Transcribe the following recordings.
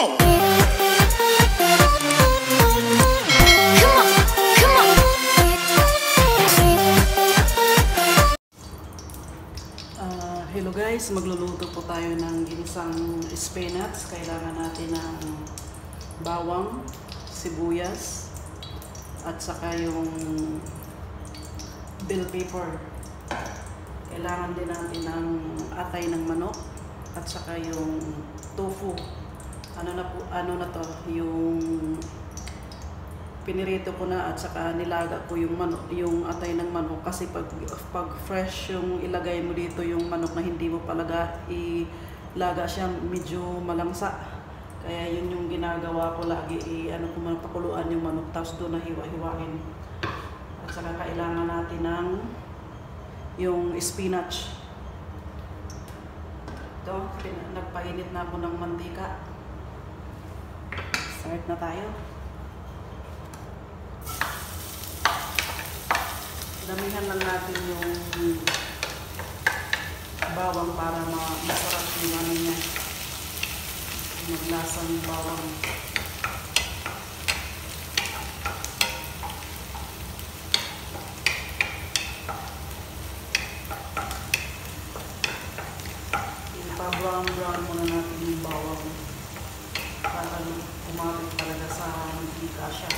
hello guys, magluluto po tayo ng ginisang spinach. Kailangan natin ng bawang, sibuyas, at saka yung bell pepper. Kailangan din natin ng atay ng manok at saka yung tofu. Ano na po, ano na to, yung pinirito ko na at saka nilaga ko yung manok, yung atay ng manok kasi pag pag fresh yung ilagay mo dito yung manok na hindi mo palaga ilaga siya medyo malangsa. Kaya yun yung ginagawa ko lagi i ano ko man pakuluan yung manok tapos doon na hiwa-hiwain. At saka kailangan natin ng yung spinach. Ito, nagpainit na ako ng mantika. Start na tayo. damihan lang natin yung bawang para ma- masarap yung ano niya. Maglasang bawang. Ipa-brown-brown muna natin yung bawang para kumapit talaga sa mantika siya.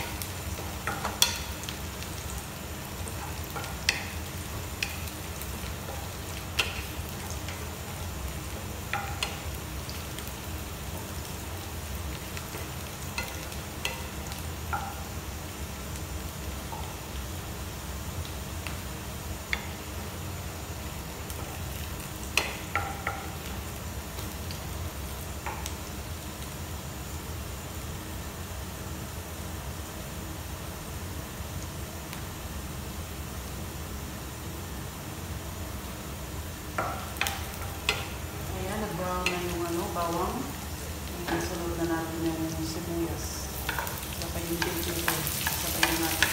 Ayan, nag-brown na yung ano, bawang. Ayan, sunod na natin yung sibuyas. Saka yung pipito. Saka yung natin.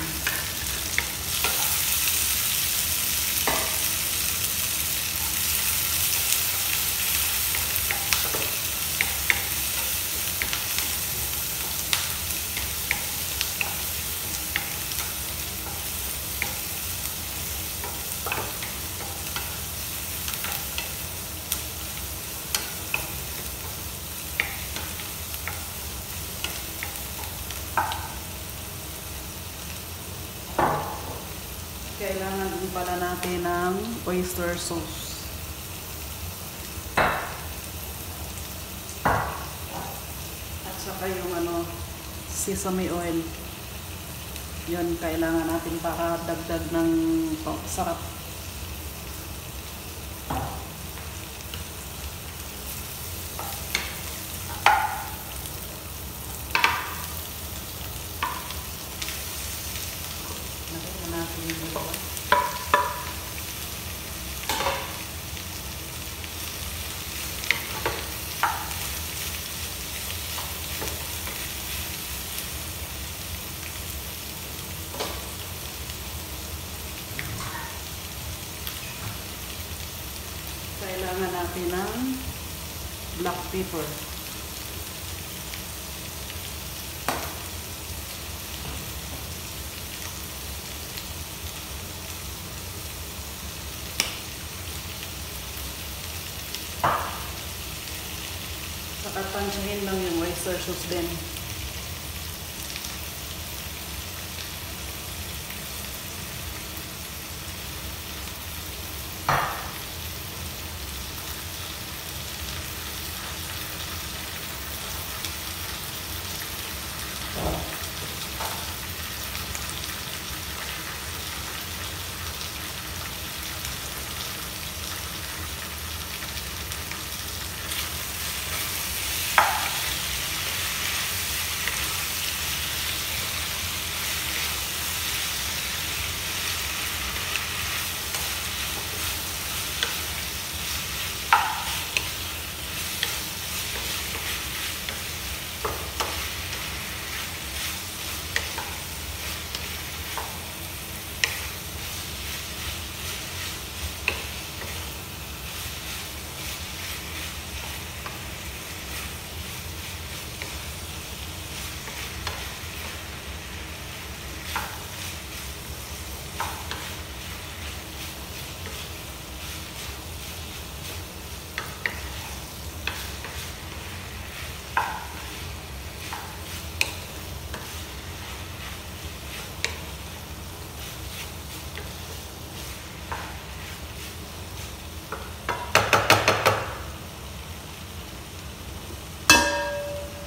Kailangan din pala natin ng oyster sauce. At saka yung ano, sesame oil. Yun, kailangan natin para dagdag ng sarap. Lagyan na natin yung dalawa. Kailangan natin ng black pepper. Saka tansyahin lang yung oyster sauce din.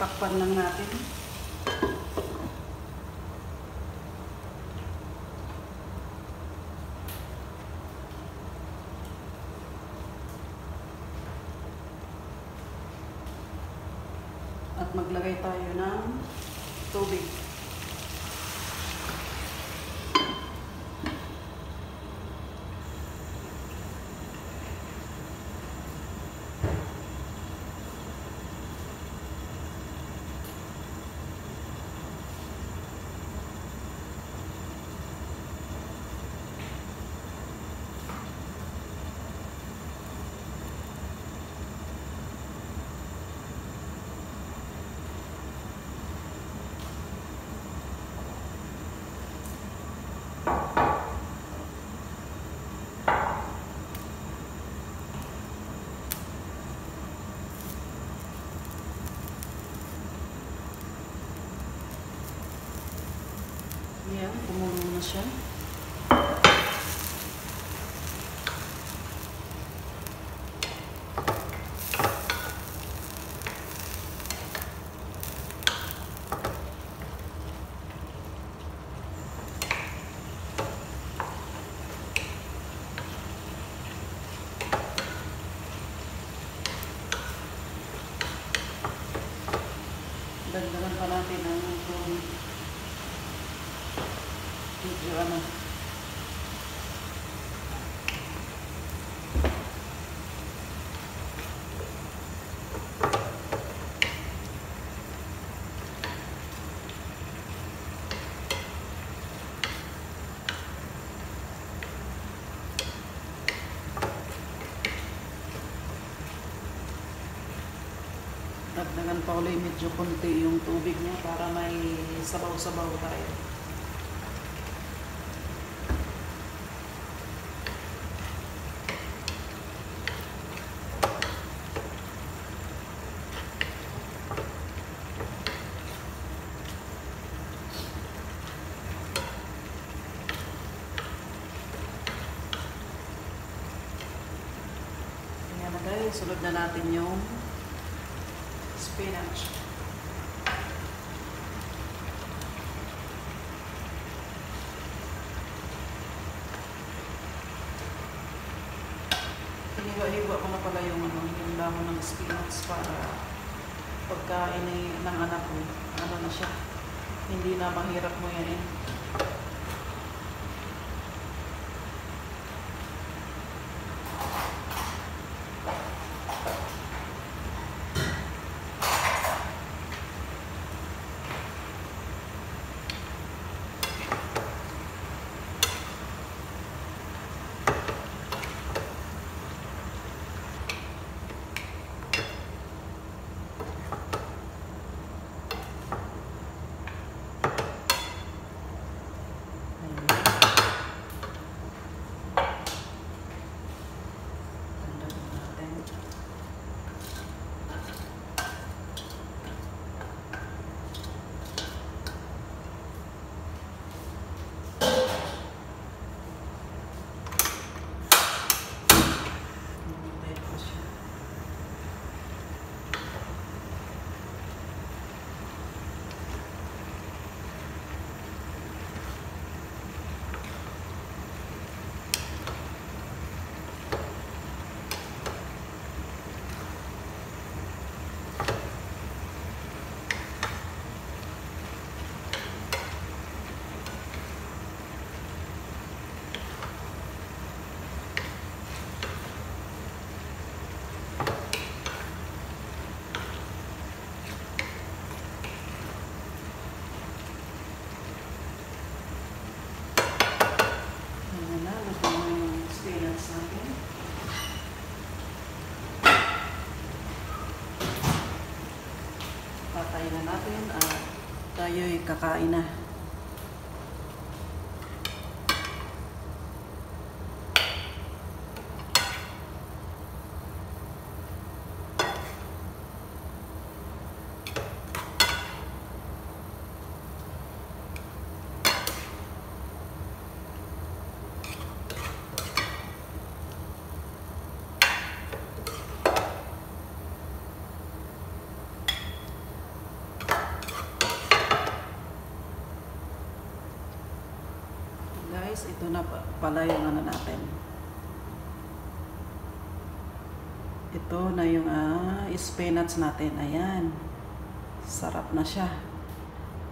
Takpan lang natin. At maglagay tayo ng tubig. Yan, kumulo na siya. Dagdagan pa natin ang tubig. Medyo ano. Dagdagan pa ulit medyo konti yung tubig niya para may sabaw-sabaw tayo. Guys, sunod na natin yung spinach. Hiniwa-hiwa ko na pala yung, ano, yung damo ng spinach para pagkain ng anak ko, ano na siya, hindi na mahirap mo yan eh. Patay na natin at tayo'y kakain na. Ito na pa- pala yung ano natin. Ito na yung ah, spinach natin. Ayan. Sarap na siya.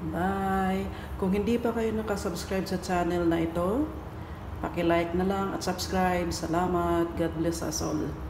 Bye! Kung hindi pa kayo nakasubscribe sa channel na ito, paki-like na lang at subscribe. Salamat. God bless us all.